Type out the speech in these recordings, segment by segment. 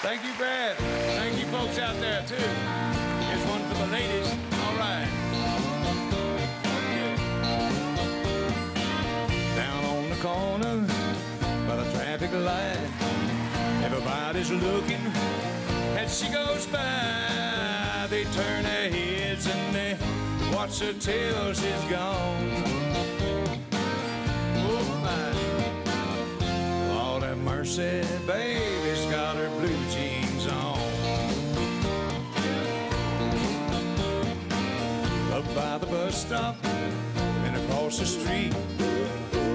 Thank you, Brad. Thank you, folks out there, too. Here's one for the ladies. All right. Down on the corner by the traffic light, everybody's looking as she goes by. They turn their heads and they watch her till she's gone. Oh, my. Lord have mercy, baby's bus stop and across the street,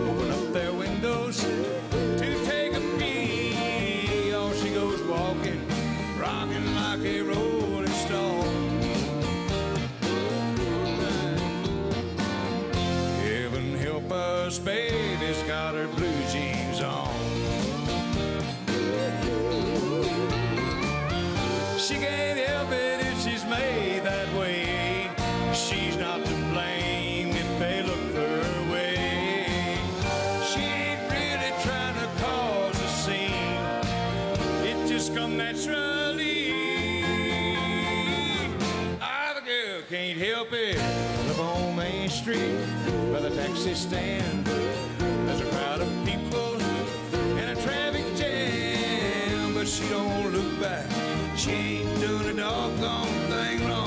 open up their windows to take a peek. Oh, she goes walking, rocking like a rolling stone. Heaven help us, baby's got her blue jeans come naturally. Ah, the girl can't help it. Up on Main Street by the taxi stand, there's a crowd of people and a traffic jam, but she don't look back. She ain't doing a doggone thing wrong.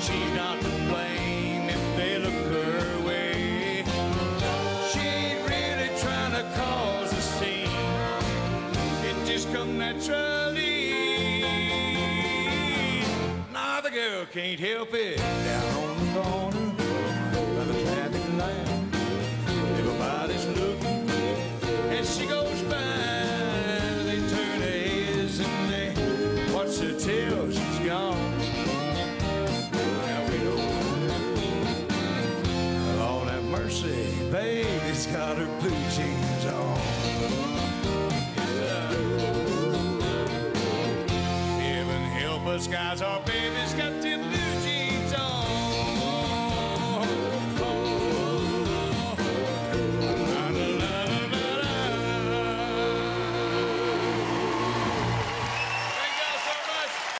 She's not to blame if they look her way. She ain't really trying to cause a scene. It just come naturally. Nah, the girl can't help it. Down on the corner by the traffic light, everybody's looking, and she goes by. They turn their heads and they watch her till she's gone. Baby's got her blue jeans on. Heaven help us, guys, our baby's got